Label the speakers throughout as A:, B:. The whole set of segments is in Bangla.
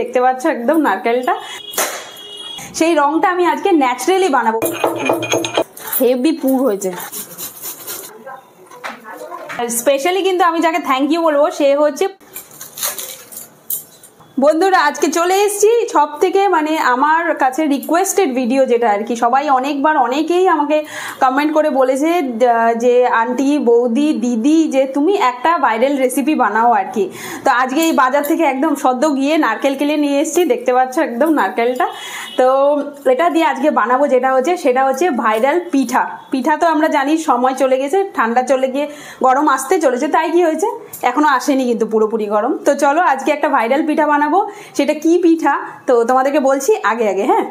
A: দেখতে পাচ্ছ একদম নারকেলটা। সেই রংটা আমি আজকে ন্যাচারালি বানাবো। হেভি পুর হয়েছে। স্পেশালি কিন্তু আমি যাকে থ্যাংক ইউ বলব, সে হচ্ছে বন্ধুরা, আজকে চলে এসেছি সব থেকে মানে আমার কাছে রিকোয়েস্টেড ভিডিও যেটা আর কি। সবাই অনেকবার অনেকেই আমাকে কমেন্ট করে বলেছে যে আন্টি, বৌদি, দিদি, যে তুমি একটা ভাইরাল রেসিপি বানাও আর কি। তো আজকে এই বাজার থেকে একদম সদ্য গিয়ে নারকেল কেলে নিয়ে এসেছি, দেখতে পাচ্ছ একদম নারকেলটা। তো এটা দিয়ে আজকে বানাবো যেটা হচ্ছে, সেটা হচ্ছে ভাইরাল পিঠা। পিঠা তো আমরা জানি সময় চলে গেছে, ঠান্ডা চলে গিয়ে গরম আসতে চলেছে, তাই কি হয়েছে? এখনও আসেনি কিন্তু পুরোপুরি গরম। তো চলো আজকে একটা ভাইরাল পিঠা বানাবো সেটা কি পিঠা? তো তোমাদেরকে বলছি আগে আগে হ্যাঁ?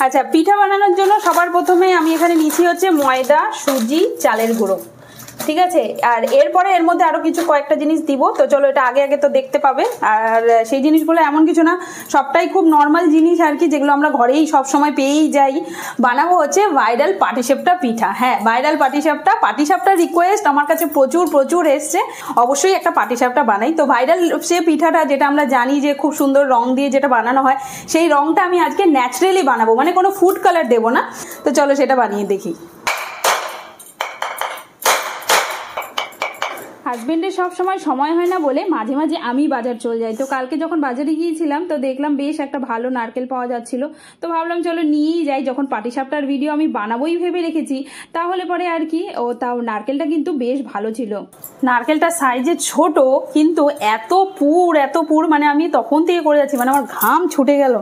A: আচ্ছা পিঠা বানানোর জন্য সবার প্রথমে আমি এখানে নিচ্ছি হচ্ছে ময়দা, সুজি, চালের গুঁড়ো। ঠিক আছে? আর এরপরে এর মধ্যে আরও কিছু কয়েকটা জিনিস দিব। তো চলো এটা আগে আগে তো দেখতে পাবে। আর সেই জিনিসগুলো এমন কিছু না, সবটাই খুব নর্মাল জিনিস আর কি, যেগুলো আমরা ঘরেই সব সময় পেয়েই যাই। বানাবো হচ্ছে ভাইরাল পাটিসাপটা পিঠা। হ্যাঁ ভাইরাল পাটিসাপটা। পাটিসাপটা রিকোয়েস্ট আমার কাছে প্রচুর প্রচুর এসছে। অবশ্যই একটা পাটিসাপটা বানাই। তো ভাইরাল সে পিঠাটা যেটা আমরা জানি যে খুব সুন্দর রং দিয়ে যেটা বানানো হয়, সেই রংটা আমি আজকে ন্যাচারালি বানাবো। মানে কোনো ফুড কালার দেবো না। তো চলো সেটা বানিয়ে দেখি। হাজব্যান্ডের সব সময় সময় হয় না বলে মাঝে মাঝে আমি বাজার চলে যাই। তো কালকে যখন বাজারে গিয়েছিলাম, তো দেখলাম বেশ একটা ভালো নারকেল পাওয়া যাচ্ছিল। তো ভাবলাম চলো নিয়েই যাই, যখন পাটিসাপটার ভিডিও আমি বানাবোই ভেবে রেখেছি, তাহলে পরে আর কি, ও তাও নারকেলটা কিন্তু বেশ ভালো ছিল। নারকেলটা সাইজে ছোট, কিন্তু এত পুর এত পুর মানে আমি তখন থেকে করে যাচ্ছি মানে আমার ঘাম ছুটে গেল।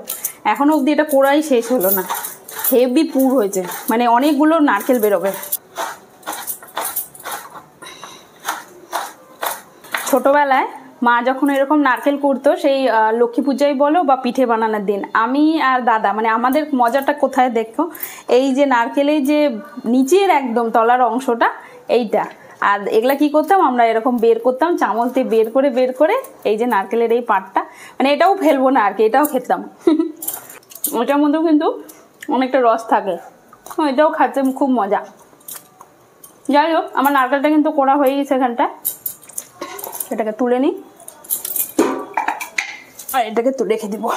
A: এখনও অবধি এটা করাই শেষ হলো না। হেভি পুর হয়েছে। মানে অনেকগুলো নারকেল বেরোবে। ছোটবেলায় মা যখন এরকম নারকেল করতো সেই লক্ষ্মী পূজাই বলো বা পিঠে বানানোর দিন, আমি আর দাদা মানে আমাদের মজাটা কোথায় দেখো? এই যে নারকেলের যে নিচের একদম তলার অংশটা, এইটা। আর এগুলা কি করতাম? আমরা এরকম বের করতাম, চামচ দিয়ে বের করে বের করে এই যে নারকেলের এই পাটটা মানে এটাও ফেলব না আর কি, এটাও খেতাম। ওটার মধ্যেও কিন্তু অনেকটা রস থাকে। এটাও খাচ্ছে, খুব মজা। যাই হোক, আমার নারকেলটা কিন্তু করা হয়ে গেছে এখানটায়। এটাকে তুলে নিই। আর এটাকে রেখে দেবো।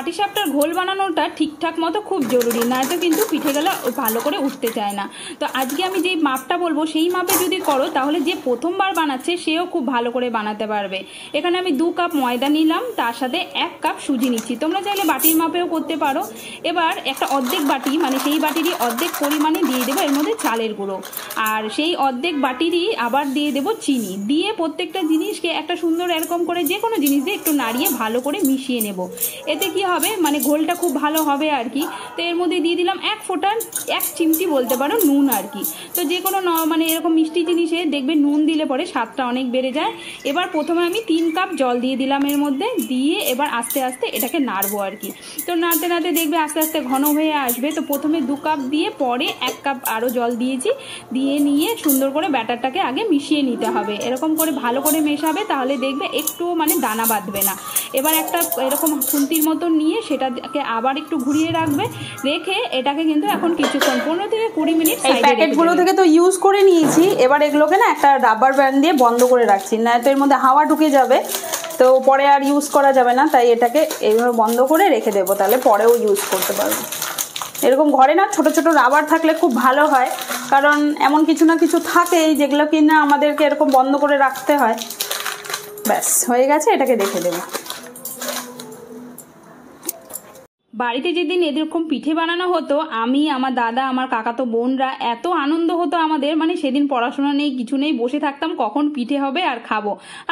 B: পাটিসাপটার ঘোল বানানোটা ঠিকঠাক মতো খুব জরুরি, নয়তো কিন্তু পিঠে গেলে ভালো করে উঠতে চায় না। তো আজকে আমি যেই মাপটা বলব, সেই মাপে যদি করো, তাহলে যে প্রথমবার বানাচ্ছে, সেও খুব ভালো করে বানাতে পারবে। এখানে আমি দু কাপ ময়দা নিলাম, তার সাথে এক কাপ সুজি নিচ্ছি। তোমরা চাইলে বাটির মাপেও করতে পারো। এবার একটা অর্ধেক বাটি মানে সেই বাটিরই অর্ধেক পরিমাণে দিয়ে দেবো, এর মধ্যে চালের গুঁড়ো। আর সেই অর্ধেক বাটিরই আবার দিয়ে দেবো চিনি। দিয়ে প্রত্যেকটা জিনিসকে একটা সুন্দর এরকম করে যে কোনো জিনিস দিয়ে একটু নাড়িয়ে ভালো করে মিশিয়ে নেব। এতে কি হবে মানে ঘোলটা খুব ভালো হবে আর কি। তো এর মধ্যে দিয়ে দিলাম এক ফোঁটা, এক চিমটি বলতে পারো নুন আর কি। তো যে কোনো মানে এরকম মিষ্টি জিনিসে দেখবে নুন দিলে পরে স্বাদটা অনেক বেড়ে যায়। এবার প্রথমে আমি তিন কাপ জল দিয়ে দিলাম এর মধ্যে, দিয়ে এবার আস্তে আস্তে এটাকে নাড়বো আর কি। তো নাড়তে নাড়তে দেখবে আস্তে আস্তে ঘন হয়ে আসবে। তো প্রথমে দু কাপ দিয়ে পরে এক কাপ আরও জল দিয়েছি। দিয়ে নিয়ে সুন্দর করে ব্যাটারটাকে আগে মিশিয়ে নিতে হবে। এরকম করে ভালো করে মেশাবে তাহলে দেখবে একটুও মানে দানা বাঁধবে না। এবার একটা এরকম খুন্তির মতো নিয়ে সেটাকে আবার একটু ঘুরিয়ে রাখবে রেখে এটাকে কিন্তু এখন কিছুক্ষণ পনেরো থেকে কুড়ি মিনিট
A: এই প্যাকেটগুলো থেকে তো ইউজ করে নিয়েছি এবার এগুলোকে না একটা রাবার ব্যান্ড দিয়ে বন্ধ করে রাখছি না তো এর মধ্যে হাওয়া ঢুকে যাবে তো পরে আর ইউজ করা যাবে না তাই এটাকে এইভাবে বন্ধ করে রেখে দেবো তাহলে পরেও ইউজ করতে পারব। এরকম ঘরে না ছোট ছোট রাবার থাকলে খুব ভালো হয় কারণ এমন কিছু না কিছু থাকে যেগুলো কিনা আমাদেরকে এরকম বন্ধ করে রাখতে হয়। ব্যাস হয়ে গেছে এটাকে রেখে দেবো।
B: বাড়িতে যেদিন এরকম পিঠে বানানো হতো, আমি, আমার দাদা, আমার কাকাতো বোনরা এত আনন্দ হতো আমাদের মানে সেদিন পড়াশোনা নেই, কিছু নেই, বসে থাকতাম, কখন পিঠে হবে আর খাব।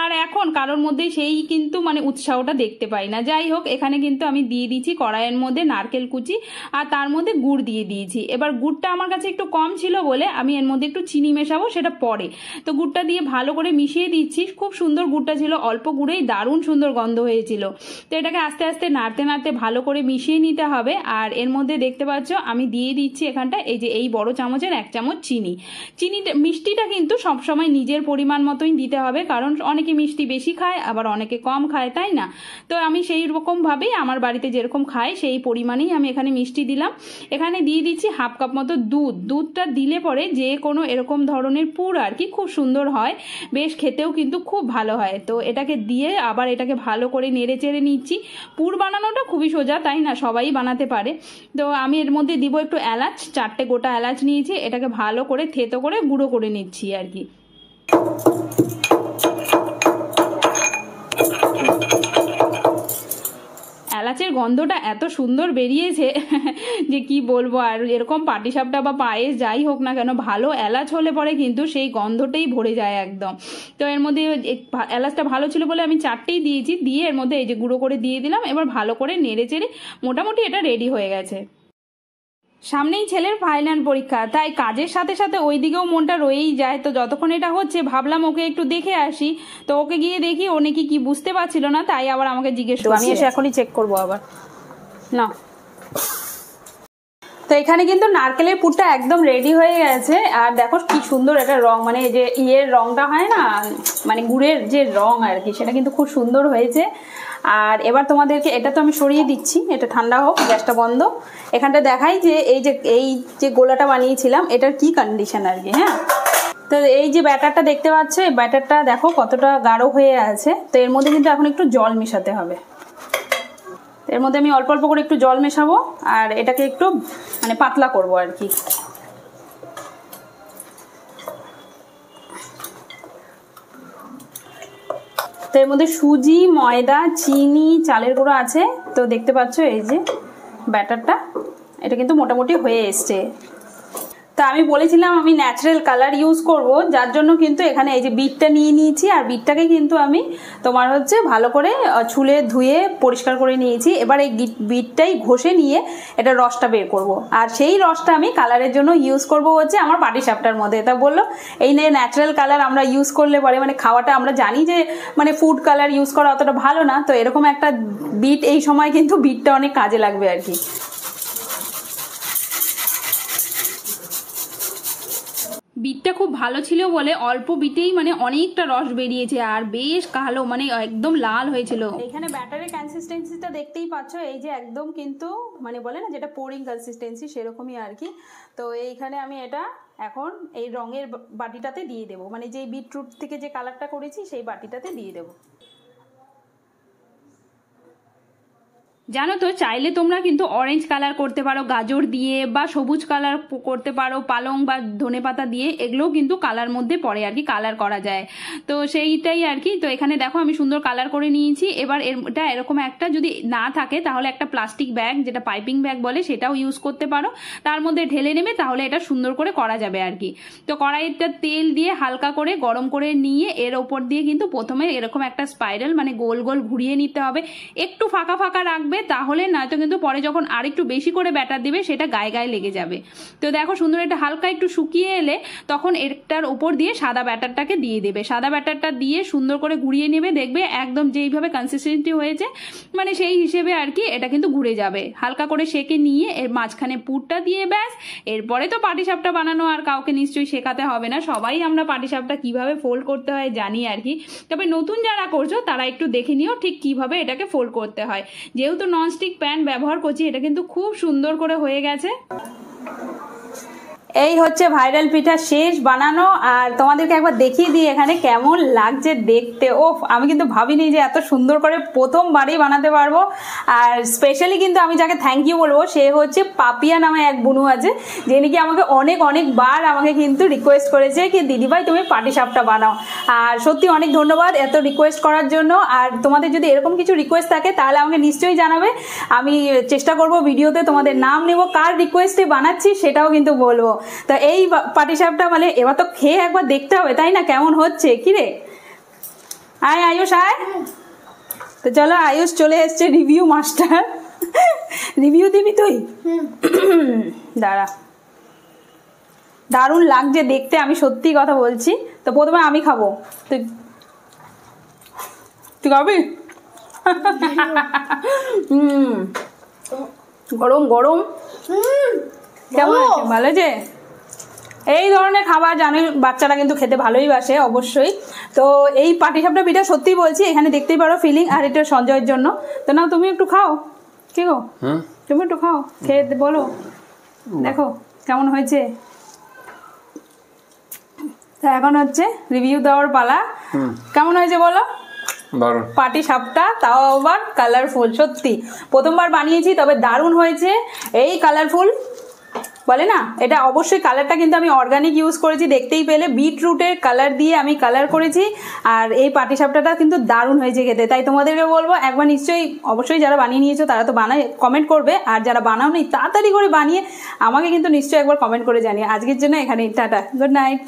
B: আর এখন কারোর মধ্যে সেই কিন্তু মানে উৎসাহটা দেখতে পাই না। যাই হোক, এখানে কিন্তু আমি দিয়ে দিয়েছি কড়াইয়ের মধ্যে নারকেল কুচি আর তার মধ্যে গুড় দিয়ে দিয়েছি। এবার গুড়টা আমার কাছে একটু কম ছিল বলে আমি এর মধ্যে একটু চিনি মেশাবো, সেটা পরে। তো গুড়টা দিয়ে ভালো করে মিশিয়ে দিচ্ছি। খুব সুন্দর গুড়টা ছিল, অল্প গুড়েই দারুণ সুন্দর গন্ধ হয়েছিল। তো এটাকে আস্তে আস্তে নাড়তে নাড়তে ভালো করে মিশিয়ে মিশিয়ে নিতে হবে। আর এর মধ্যে দেখতে পাচ্ছ, আমি দিয়ে দিচ্ছি এখানটা, এই যে এই বড় চামচের এক চামচ চিনি। চিনিটা, মিষ্টিটা কিন্তু সবসময় নিজের পরিমাণ মতোই দিতে হবে, কারণ অনেকে মিষ্টি বেশি খায়, আবার অনেকে কম খায়, তাই না? তো আমি সেই রকমভাবেই আমার বাড়িতে যেরকম খাই সেই পরিমাণেই আমি এখানে মিষ্টি দিলাম। এখানে দিয়ে দিচ্ছি হাফ কাপ মতো দুধ। দুধটা দিলে পরে যে কোনো এরকম ধরনের পুর আর কি খুব সুন্দর হয়, বেশ খেতেও কিন্তু খুব ভালো হয়। তো এটাকে দিয়ে আবার এটাকে ভালো করে নেড়ে চেড়ে নিচ্ছি। পুর বানানোটা খুবই সোজা, তাই না? সবাই বানাতে পারে। তো আমি এর মধ্যে দিব একটু এলাচ, চারটে গোটা এলাচ নিয়েছি, এটাকে ভালো করে থেতো করে গুঁড়ো করে নিচ্ছি আর কি। এলাচের গন্ধটা এত সুন্দর বেরিয়েছে যে কি বলব, আর এরকম পাটিসাপটা বা পায়েস যাই হোক না কেন, ভালো এলাচ হলে পরে কিন্তু সেই গন্ধটাই ভরে যায় একদম। তো এর মধ্যে এলাচটা ভালো ছিল বলে আমি চারটেই দিয়েছি, দিয়ে এর মধ্যে এই যে গুঁড়ো করে দিয়ে দিলাম, এবার ভালো করে নেড়ে চেড়ে মোটামুটি এটা রেডি হয়ে গেছে। সামনেই ছেলের ফাইনাল পরীক্ষা তাই কাজের সাথে সাথে ওই দিকেও মনটা রয়েই যায়। তো যতক্ষণ এটা হচ্ছে ভাবলাম ওকে একটু দেখে আসি। তো ওকে গিয়ে দেখি ও নাকি কি বুঝতে পারছিল না তাই আবার আমাকে জিজ্ঞেস
A: আমি এসে এখনই চেক করব আবার। না। তো এখানে কিন্তু নারকেলের পুরটা একদম রেডি হয়ে গেছে। আর দেখো কি সুন্দর একটা রং মানে যে ইয়ের রংটা হয় না মানে গুড়ের যে রং আর কি সেটা কিন্তু খুব সুন্দর হয়েছে। আর এবার তোমাদেরকে এটা তো আমি সরিয়ে দিচ্ছি, এটা ঠান্ডা হোক, গ্যাসটা বন্ধ। এখানটা দেখাই যে এই যে এই যে গোলাটা বানিয়েছিলাম, এটার কি কন্ডিশন আর কি হ্যাঁ? তো এই যে ব্যাটারটা দেখতে পাচ্ছ, এই ব্যাটারটা দেখো কতটা গাঢ় হয়ে আছে। তো এর মধ্যে কিন্তু এখন একটু জল মেশাতে হবে। এর মধ্যে আমি অল্প অল্প করে একটু জল মেশাবো, আর এটাকে একটু মানে পাতলা করব আর কি। এর মধ্যে সুজি, ময়দা, চিনি, চালের গুঁড়ো আছে। তো দেখতে পাচ্ছ এই যে ব্যাটারটা। এটা কিন্তু মোটামুটি হয়ে এসছে। তা আমি বলেছিলাম আমি ন্যাচারাল কালার ইউজ করব, যার জন্য কিন্তু এখানে এই যে বিটটা নিয়ে নিয়েছি, আর বিটটাকে কিন্তু আমি তোমার হচ্ছে ভালো করে ছুলে ধুয়ে পরিষ্কার করে নিয়েছি। এবার এই বিটটাই ঘষে নিয়ে এটা রসটা বের করব। আর সেই রসটা আমি কালারের জন্য ইউজ করব হচ্ছে আমার পাটি সাপটার মধ্যে। তা বলল, এই নিয়ে ন্যাচারাল কালার আমরা ইউজ করলে পরে মানে খাওয়াটা আমরা জানি যে মানে ফুড কালার ইউজ করা অতটা ভালো না। তো এরকম একটা বিট এই সময় কিন্তু বিটটা অনেক কাজে লাগবে আর কি।
B: বিটটা খুব ভালো ছিল বলে অল্প বিটেই মানে অনেকটা রস বেরিয়েছে আর বেশ কালো মানে একদম লাল হয়েছিল।
A: এখানে ব্যাটারের কনসিস্টেন্সিটা দেখতেই পাচ্ছ, এই যে একদম কিন্তু মানে বলে না, যেটা পোরিং কনসিস্টেন্সি সেরকমই আর কি। তো এইখানে আমি এটা এখন এই রঙের বাটিটাতে দিয়ে দেবো। মানে যেই বিটরুট থেকে যে কালারটা করেছি, সেই বাটিটাতে দিয়ে দেবো।
B: জানো তো, চাইলে তোমরা কিন্তু অরেঞ্জ কালার করতে পারো, গাজর দিয়ে বা সবুজ কালার করতে পারো, পালং বা ধনে পাতা দিয়ে, এগুলোও কিন্তু কালার মধ্যে পড়ে আর কি কালার করা যায়। তো সেইটাই আর কি, তো এখানে দেখো আমি সুন্দর কালার করে নিয়েছি। এবার এটা এরকম একটা যদি না থাকে, তাহলে একটা প্লাস্টিক ব্যাগ যেটা পাইপিং ব্যাগ বলে, সেটাও ইউজ করতে পারো। তার মধ্যে ঢেলে নেবে, তাহলে এটা সুন্দর করে করা যাবে আর কি। তো কড়াইটা তেল দিয়ে হালকা করে গরম করে নিয়ে, এর ওপর দিয়ে কিন্তু প্রথমে এরকম একটা স্পাইরাল মানে গোল গোল ঘুরিয়ে নিতে হবে। একটু ফাঁকা ফাঁকা রাখবে তাহলে নয়তো কিন্তু পরে যখন আরেকটু বেশি করে ব্যাটার দিবে, সেটা গায়ে গায়ে লেগে যাবে। তো দেখো সুন্দর এটা হালকা একটু শুকিয়ে এলে তখন এটার ওপর দিয়ে সাদা ব্যাটারটাকে দিয়ে দেবে। সাদা ব্যাটারটা দিয়ে সুন্দর করে ঘুরিয়ে নেবে, দেখবে একদম যেইভাবে কনসিস্টেন্সি হয়েছে মানে সেই হিসেবে আর কি এটা কিন্তু ঘুরে যাবে। হালকা করে সেকে নিয়ে এর মাঝখানে পুরটা দিয়ে ব্যাস, এরপরে তো পাটিসাপটা বানানো আর কাউকে নিশ্চয়ই শেখাতে হবে না। সবাই আমরা পাটিসাপটা কীভাবে ফোল্ড করতে হয় জানি আর কি। তবে নতুন যারা করছ, তারা একটু দেখে নিও ঠিক কীভাবে এটাকে ফোল্ড করতে হয়। যেহেতু ননস্টিক প্যান ব্যবহার করছি এটা কিন্তু খুব সুন্দর করে হয়ে গেছে।
A: এই হচ্ছে ভাইরাল পিঠা শেষ বানানো, আর তোমাদেরকে একবার দেখিয়ে দিই এখানে কেমন লাগছে দেখতে। ও আমি কিন্তু ভাবিনি যে এত সুন্দর করে প্রথমবারই বানাতে পারব। আর স্পেশালি কিন্তু আমি যাকে থ্যাংক ইউ বলব, সে হচ্ছে পাপিয়া নামে এক বুনু আছে যে নাকি আমাকে অনেক, অনেকবার আমাকে কিন্তু রিকোয়েস্ট করেছে কি, দিদিভাই, তুমি পাটি সাপটা বানাও। আর সত্যি অনেক ধন্যবাদ এত রিকোয়েস্ট করার জন্য। আর তোমাদের যদি এরকম কিছু রিকোয়েস্ট থাকে, তাহলে আমাকে নিশ্চয়ই জানাবে। আমি চেষ্টা করব ভিডিওতে তোমাদের নাম নেব, কার রিকোয়েস্টে বানাচ্ছি সেটাও কিন্তু বলব। তো এই পাটিসাপটা মানে এবার তো খেয়ে একবার দেখতে হবে তাই না? কেমন হচ্ছে? কি রে? আয় আয়ুষ আয়। তো চলো আয়ুষ চলে এসছে রিভিউ মাস্টার রিভিউ দিবি তুই? দাঁড়া। দারুণ লাগছে দেখতে আমি সত্যি কথা বলছি। তো প্রথমে আমি খাব। তুই তুই খাবি? হুম। গরম গরম। কেমন ভালো আছে এই ধরনের খাবার জানি বাচ্চারা কিন্তু খেতে ভালোই বাসে অবশ্যই। তো এই পাটিসাপটা পিঠা সত্যি বলছি এখানে দেখতেই পারো ফিলিং আর এটা সঞ্জয়ের জন্য। তো না তুমি একটু খাও। কি গো? তুমি একটু খাও খেয়ে বলো। দেখো কেমন হয়েছে? তা এখন হচ্ছে রিভিউ দেওয়ার পালা। কেমন হয়েছে বলো? পাটি সাপটা তাও আবার কালারফুল সত্যি। প্রথমবার বানিয়েছি তবে দারুণ হয়েছে। এই কালারফুল বলে না? এটা অবশ্যই কালারটা কিন্তু আমি অর্গানিক ইউজ করেছি, দেখতেই পেলে। বিটরুটের কালার দিয়ে আমি কালার করেছি, আর এই পাটি সাপটাটা কিন্তু দারুণ হয়েছে খেতে। তাই তোমাদেরকে বলব, একবার নিশ্চয়ই অবশ্যই যারা বানিয়ে নিয়েছো, তারা তো বানায় কমেন্ট করবে। আর যারা বানাও নি, তাড়াতাড়ি করে বানিয়ে, আমাকে কিন্তু নিশ্চয়ই একবার কমেন্ট করে জানিয়ে। আজকের জন্য এখানে টাটা গুড নাইট